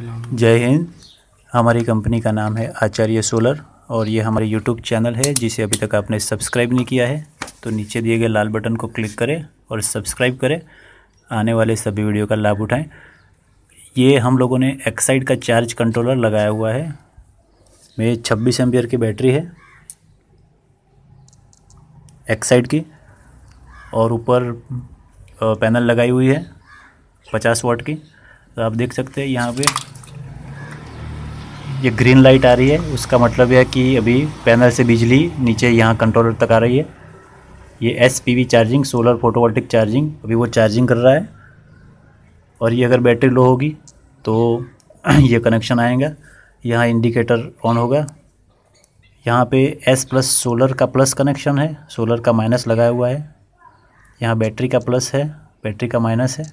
जय हिंद। हमारी कंपनी का नाम है आचार्य सोलर और ये हमारे यूट्यूब चैनल है, जिसे अभी तक आपने सब्सक्राइब नहीं किया है तो नीचे दिए गए लाल बटन को क्लिक करें और सब्सक्राइब करें। आने वाले सभी वीडियो का लाभ उठाएँ। ये हम लोगों ने एक्साइड का चार्ज कंट्रोलर लगाया हुआ है। मेरी छब्बीस एम्पियर की बैटरी है एक्साइड की और ऊपर पैनल लगाई हुई है पचास वाट की। तो आप देख सकते हैं यहाँ पे ये ग्रीन लाइट आ रही है। उसका मतलब यह है कि अभी पैनल से बिजली नीचे यहाँ कंट्रोलर तक आ रही है। ये S P V charging solar photovoltaic charging अभी वो चार्जिंग कर रहा है। और ये अगर बैटरी लो होगी तो ये कनेक्शन आएगा। यहाँ इंडिकेटर ऑन होगा। यहाँ पे एस प्लस सोलर का प्लस कनेक्शन है। सोलर का माइनस लगाया हुआ है। यहाँ बैटरी का प्लस है। बैटरी का माइनस है।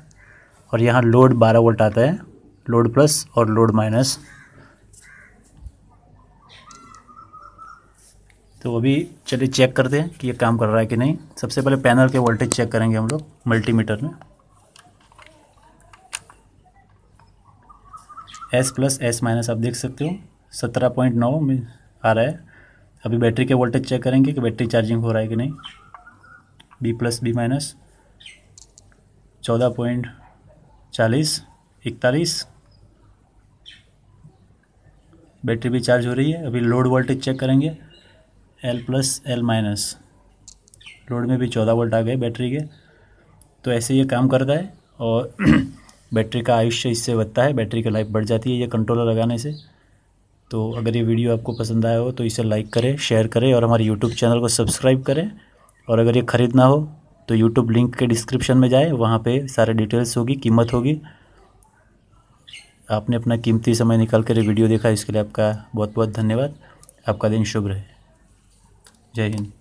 और यहाँ लोड 12 वोल्ट आता है। लोड प्लस और लोड माइनस तो अभी चलिए चेक करते हैं कि ये काम कर रहा है कि नहीं। सबसे पहले पैनल के वोल्टेज चेक करेंगे हम लोग मल्टीमीटर में। एस प्लस एस माइनस आप देख सकते हो। सत्रह पॉइंट नौ में आ रहा है। अभी बैटरी के वोल्टेज चेक करेंगे कि बैटरी चार्जिंग हो रहा है कि नहीं। बी प्लस बी माइनस चौदह पॉइंट चालीस, इकतालीस। बैटरी भी चार्ज हो रही है। अभी लोड वोल्टेज चेक करेंगे। L plus L minus load में भी चौदह वोल्ट आ गए बैटरी के। तो ऐसे ये काम करता है और बैटरी का आयुष्य इससे बढ़ता है बैटरी की लाइफ बढ़ जाती है ये कंट्रोलर लगाने से। तो अगर ये वीडियो आपको पसंद आया हो तो इसे लाइक करें शेयर करें और हमारे यूट्यूब चैनल को सब्सक्राइब करें। और अगर ये ख़रीदना हो तो यूट्यूब लिंक के डिस्क्रिप्शन में जाए, वहाँ पे सारे डिटेल्स होगी, कीमत होगी। आपने अपना कीमती समय निकाल कर वीडियो देखा, इसके लिए आपका बहुत बहुत धन्यवाद। आपका दिन शुभ रहे। जय हिंद